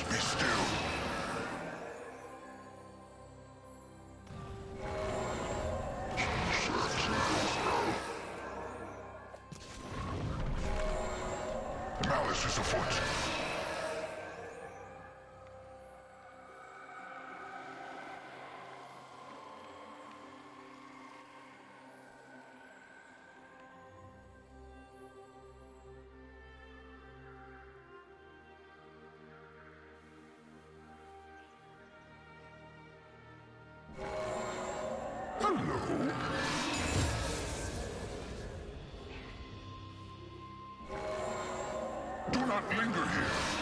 be still. Malice is afoot. Do not linger here.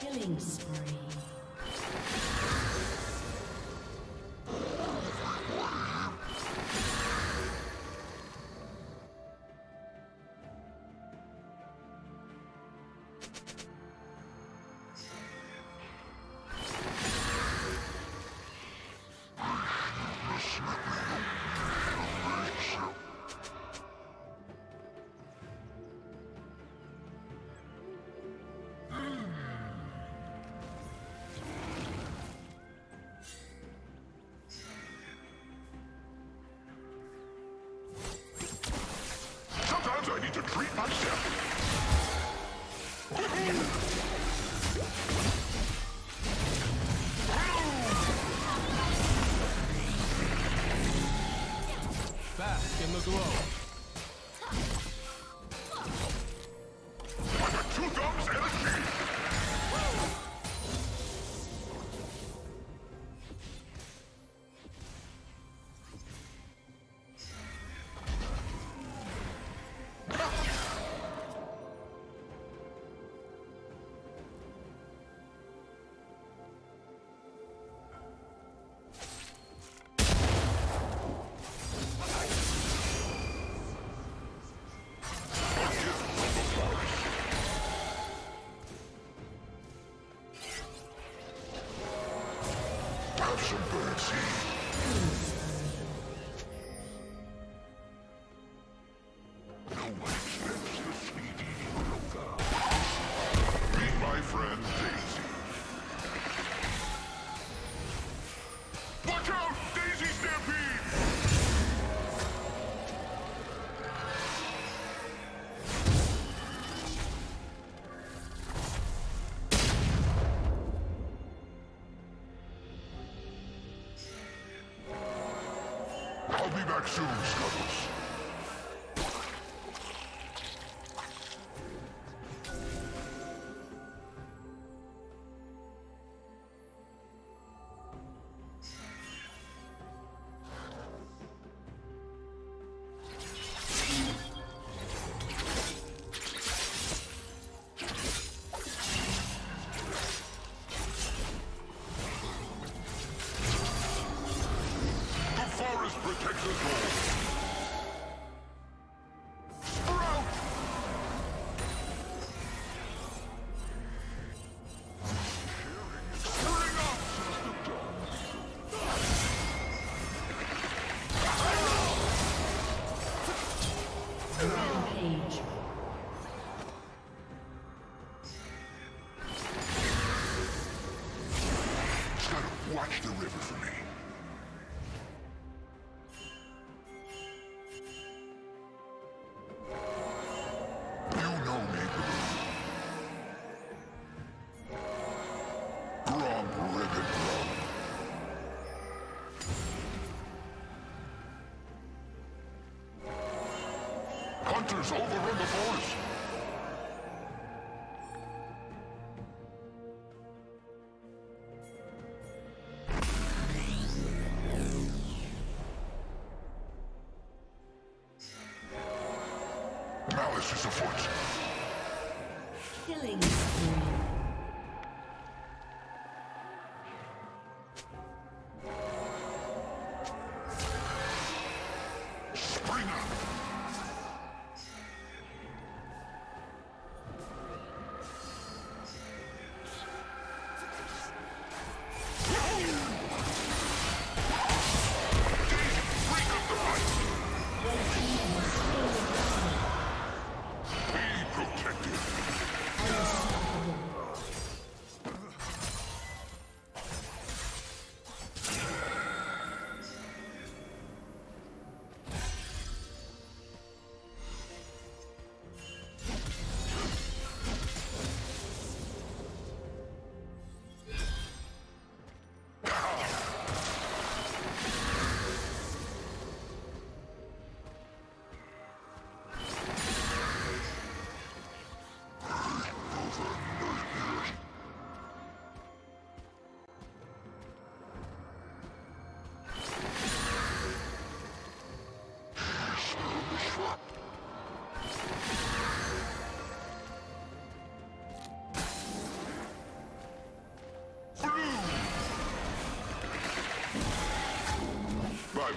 Killing spree. in the glow. Action, Scuttles! watch the river for me.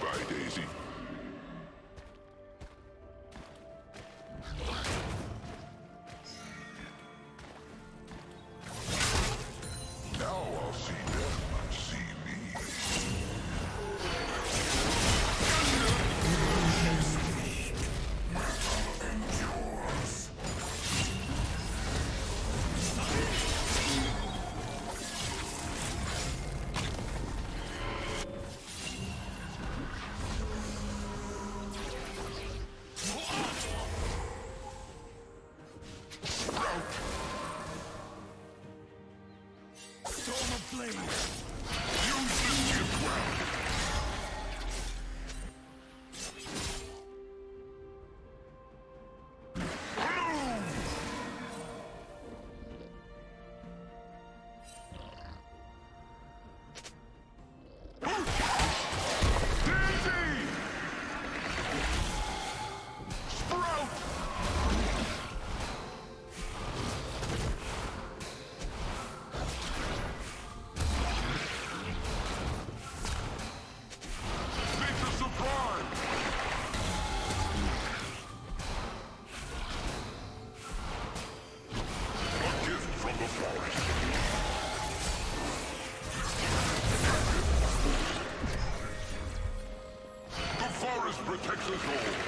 Bye, Daisy. protection zone.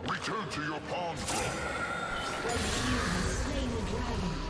Return to your. Red team has slain the dragon.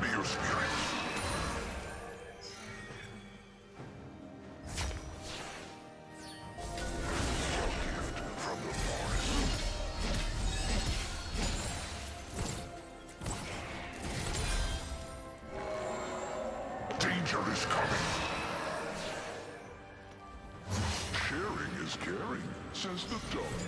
Me your spirit. Danger is coming. Sharing is caring, says the dung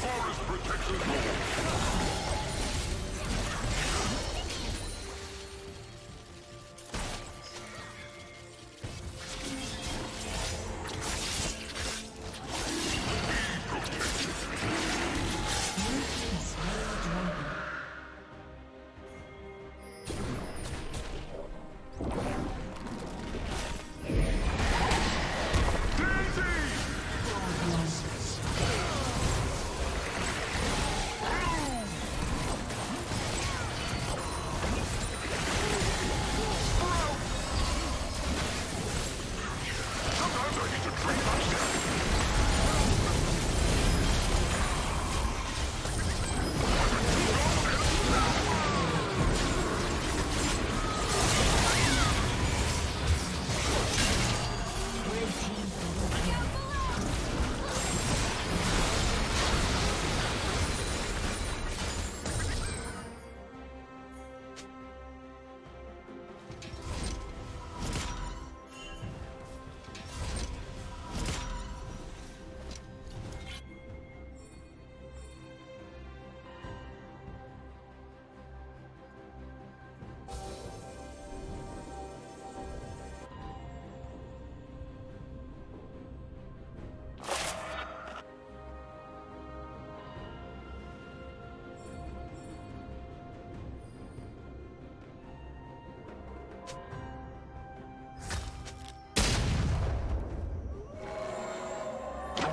Forest protects us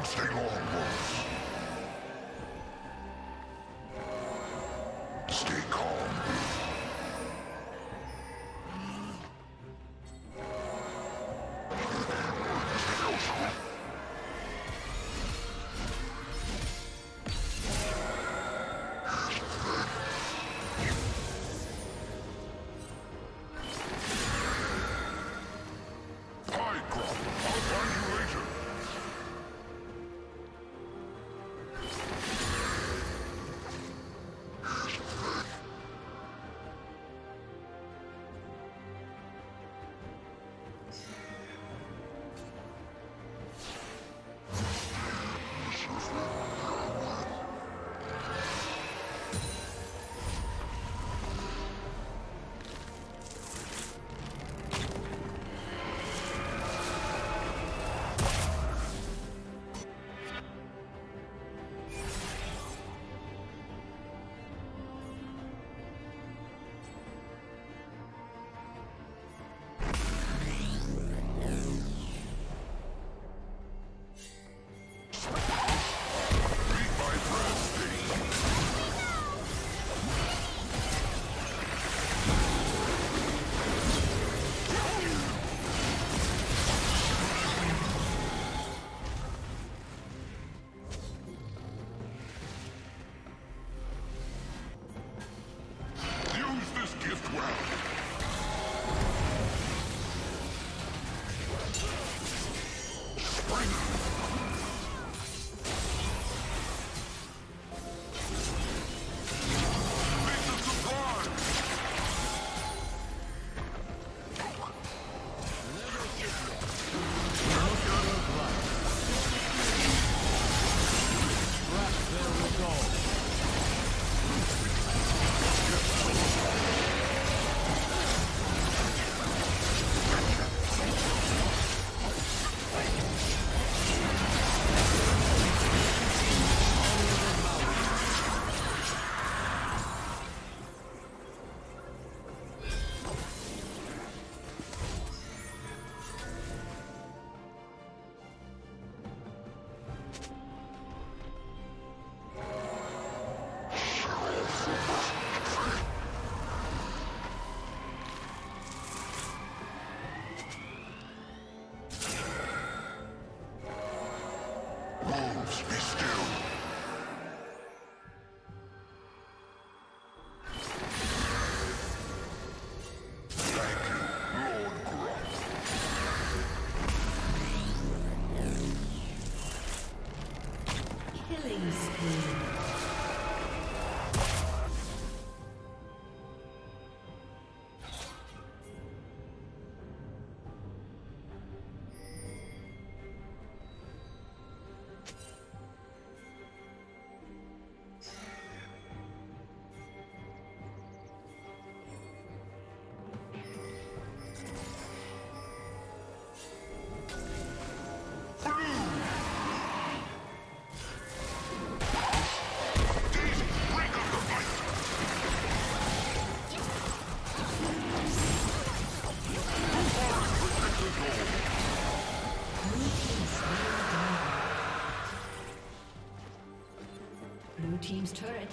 stay long, boss.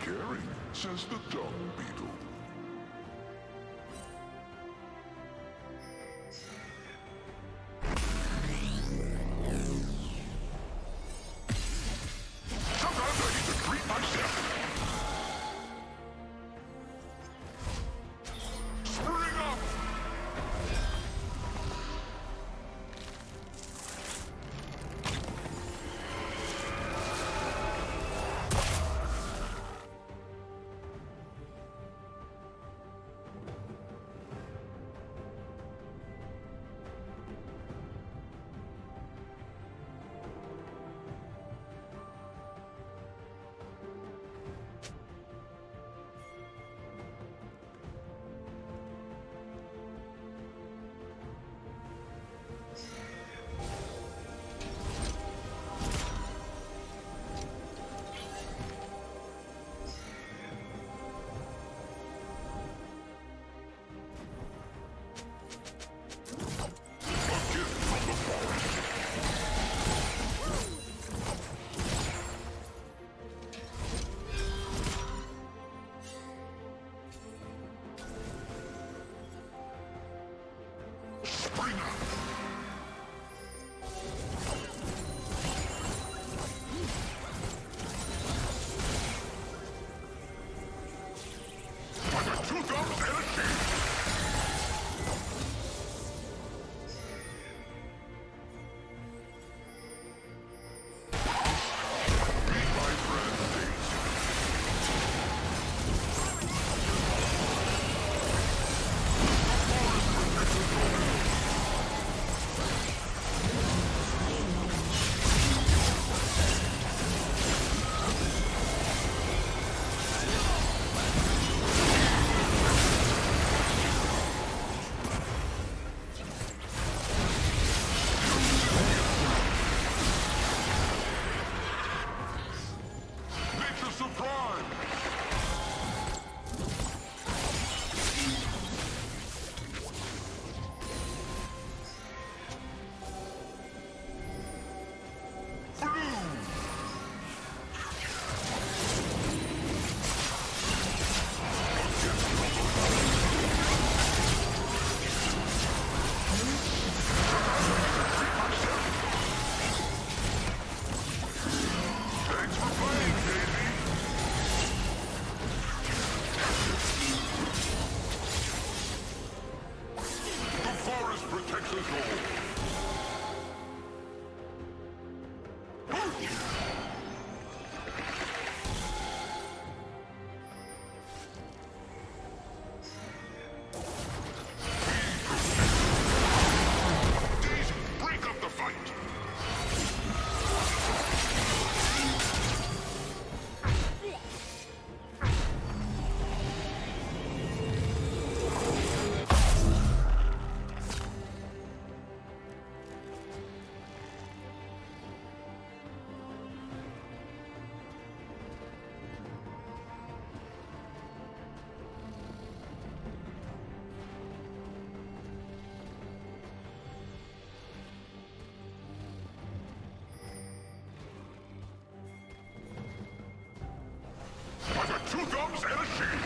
Scary, says the dung beetle. Two thumbs and a sheep.